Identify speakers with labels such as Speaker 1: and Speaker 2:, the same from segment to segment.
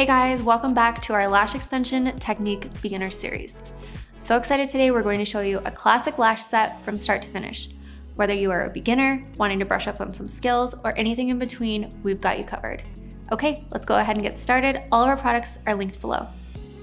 Speaker 1: Hey guys, welcome back to our lash extension technique beginner series. So excited today, we're going to show you a classic lash set from start to finish. Whether you are a beginner, wanting to brush up on some skills, or anything in between, we've got you covered. Okay, let's go ahead and get started. All of our products are linked below.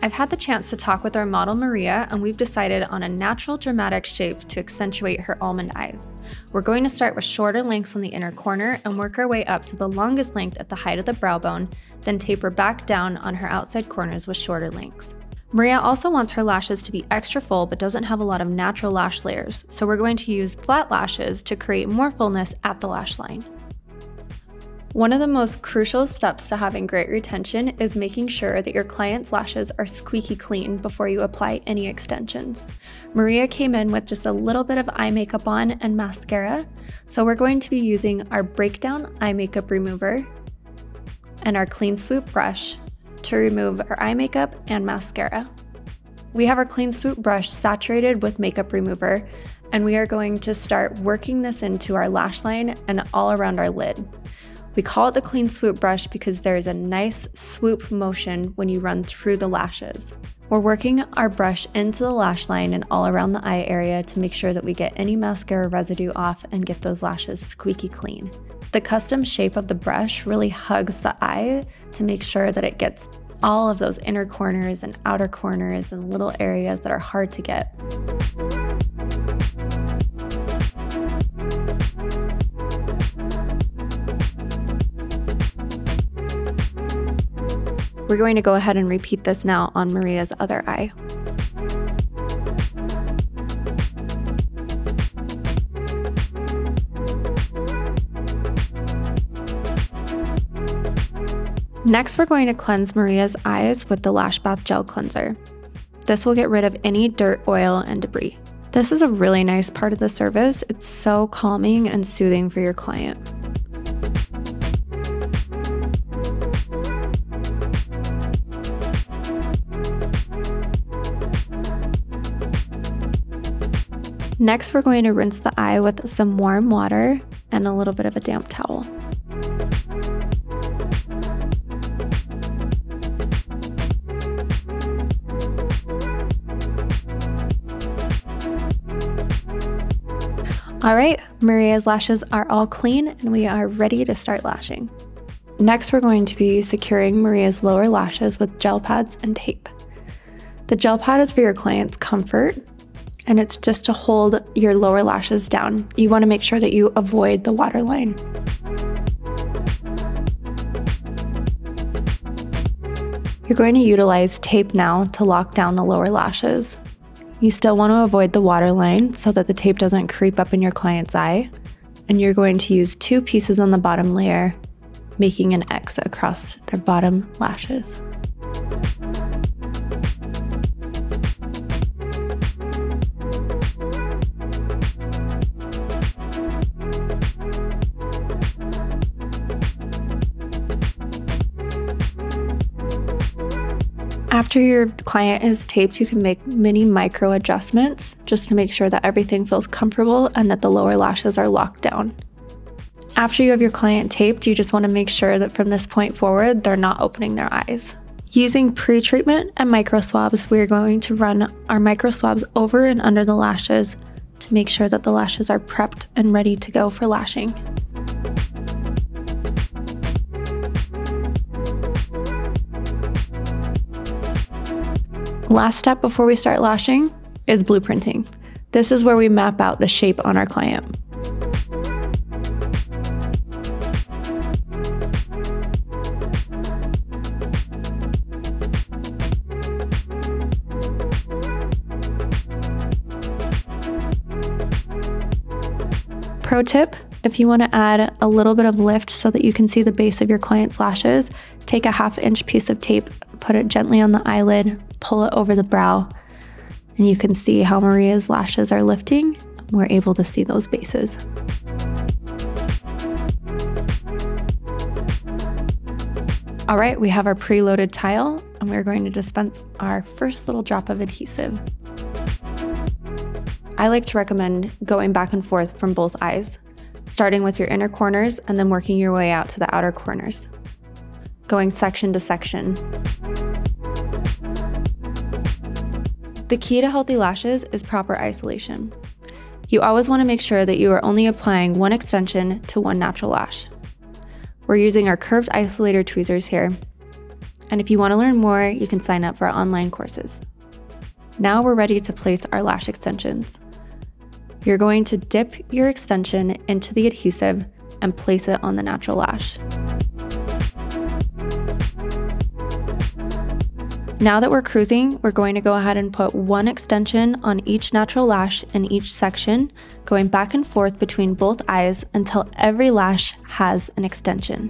Speaker 1: I've had the chance to talk with our model Maria, and we've decided on a natural dramatic shape to accentuate her almond eyes. We're going to start with shorter lengths on the inner corner and work our way up to the longest length at the height of the brow bone, then taper back down on her outside corners with shorter lengths. Maria also wants her lashes to be extra full but doesn't have a lot of natural lash layers, so we're going to use flat lashes to create more fullness at the lash line. One of the most crucial steps to having great retention is making sure that your client's lashes are squeaky clean before you apply any extensions. Maria came in with just a little bit of eye makeup on and mascara, so we're going to be using our Breakdown Eye Makeup Remover and our Clean Swoop brush to remove our eye makeup and mascara. We have our Clean Swoop brush saturated with makeup remover, and we are going to start working this into our lash line and all around our lid. We call it the clean swoop brush because there is a nice swoop motion when you run through the lashes. We're working our brush into the lash line and all around the eye area to make sure that we get any mascara residue off and get those lashes squeaky clean. The custom shape of the brush really hugs the eye to make sure that it gets all of those inner corners and outer corners and little areas that are hard to get. We're going to go ahead and repeat this now on Maria's other eye. Next, we're going to cleanse Maria's eyes with the Lash Bath Gel Cleanser. This will get rid of any dirt, oil, and debris. This is a really nice part of the service. It's so calming and soothing for your client. Next, we're going to rinse the eye with some warm water and a little bit of a damp towel. All right, Maria's lashes are all clean and we are ready to start lashing. Next, we're going to be securing Maria's lower lashes with gel pads and tape. The gel pad is for your client's comfort and it's just to hold your lower lashes down. You wanna make sure that you avoid the waterline. You're going to utilize tape now to lock down the lower lashes. You still want to avoid the waterline so that the tape doesn't creep up in your client's eye. And you're going to use two pieces on the bottom layer, making an X across their bottom lashes. After your client is taped, you can make mini micro adjustments just to make sure that everything feels comfortable and that the lower lashes are locked down. After you have your client taped, you just want to make sure that from this point forward, they're not opening their eyes. Using pre-treatment and micro swabs, we're going to run our micro swabs over and under the lashes to make sure that the lashes are prepped and ready to go for lashing. Last step before we start lashing is blueprinting. This is where we map out the shape on our client. Pro tip, if you want to add a little bit of lift so that you can see the base of your client's lashes, take a half inch piece of tape, put it gently on the eyelid, pull it over the brow, and you can see how Maria's lashes are lifting. We're able to see those bases. All right, we have our preloaded tile and we're going to dispense our first little drop of adhesive. I like to recommend going back and forth from both eyes, starting with your inner corners and then working your way out to the outer corners. going section to section. The key to healthy lashes is proper isolation. You always want to make sure that you are only applying one extension to one natural lash. We're using our curved isolator tweezers here. And if you want to learn more, you can sign up for our online courses. Now we're ready to place our lash extensions. You're going to dip your extension into the adhesive and place it on the natural lash. Now that we're cruising, we're going to go ahead and put one extension on each natural lash in each section, going back and forth between both eyes until every lash has an extension.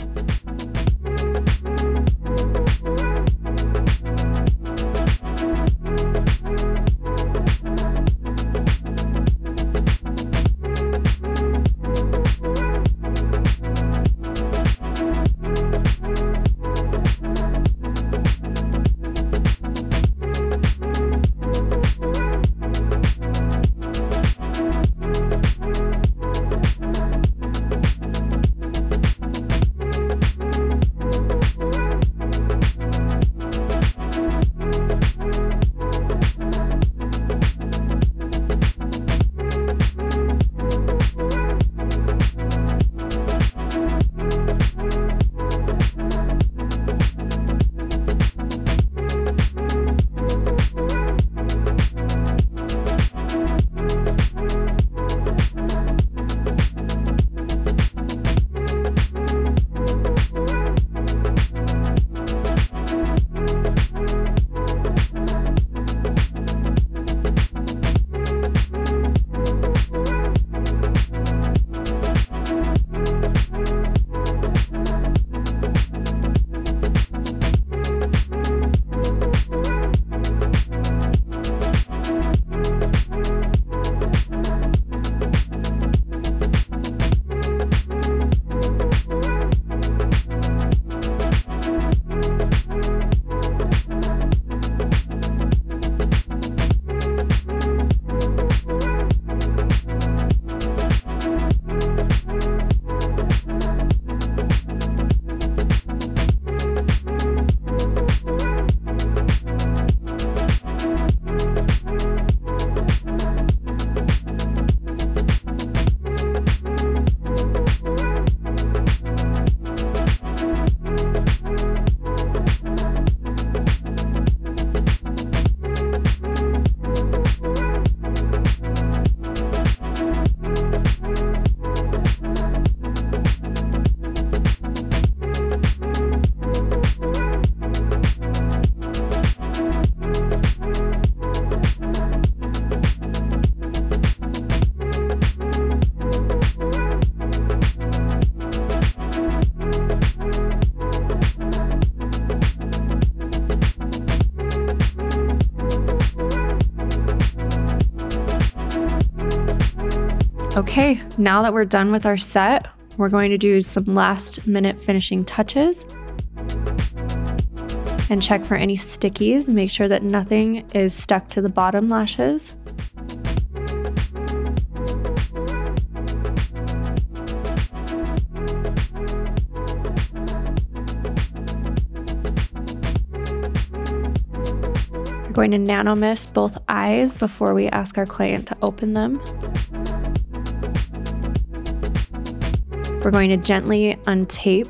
Speaker 1: Okay, now that we're done with our set, we're going to do some last minute finishing touches and check for any stickies. Make sure that nothing is stuck to the bottom lashes. We're going to nano mist both eyes before we ask our client to open them. We're going to gently untape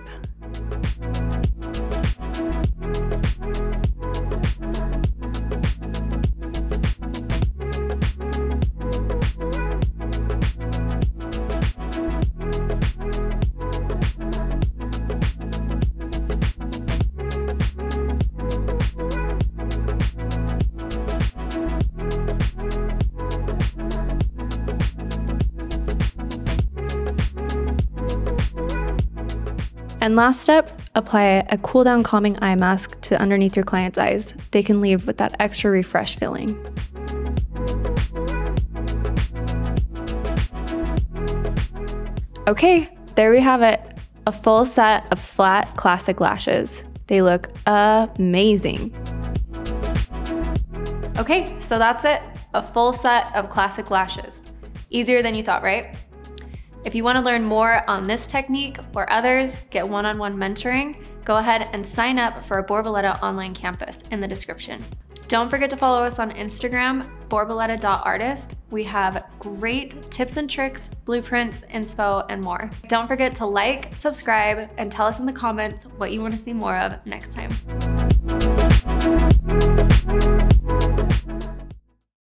Speaker 1: And last step, apply a cool down calming eye mask to underneath your client's eyes. They can leave with that extra refresh feeling. Okay, there we have it. A full set of flat classic lashes. They look amazing. Okay, so that's it. A full set of classic lashes. Easier than you thought, right? If you wanna learn more on this technique or others, get one-on-one -on -one mentoring, go ahead and sign up for a Borboleta online campus in the description. Don't forget to follow us on Instagram, borboleta.artist. We have great tips and tricks, blueprints, inspo, and more. Don't forget to like, subscribe, and tell us in the comments what you want to see more of next time.